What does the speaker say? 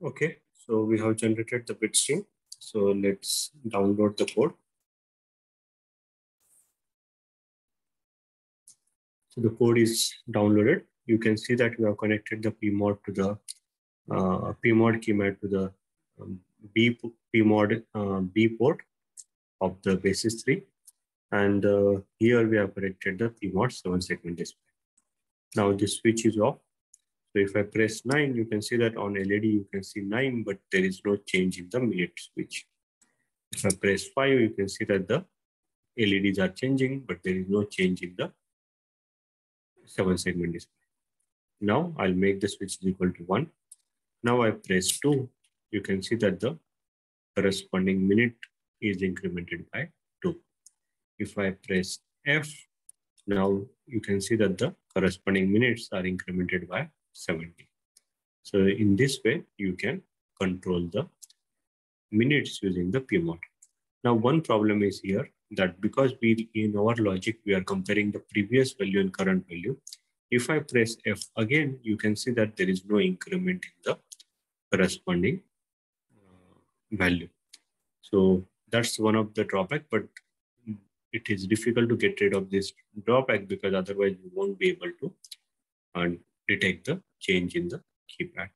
Okay, so we have generated the bitstream. So let's download the code. So the code is downloaded. You can see that we have connected the pmod to the uh, pmod keypad to the um, B pmod uh, B port of the Basys 3. And uh, here we have connected the pmod 7 segment display. Now the switch is off. So if I press 9, you can see that on LED you can see 9, but there is no change in the minute switch. If I press 5, you can see that the LEDs are changing, but there is no change in the 7 segment display. Now I'll make the switch equal to 1. Now I press 2, you can see that the corresponding minute is incremented by 2. If I press F, now you can see that the corresponding minutes are incremented by 70. So in this way, you can control the minutes using the pmod. Now, one problem is here that because we in our logic, we are comparing the previous value and current value. If I press F again, you can see that there is no increment in the corresponding uh, value. So that's one of the drawback, but it is difficult to get rid of this drawback because otherwise you won't be able to uh, detect the change in the keypad.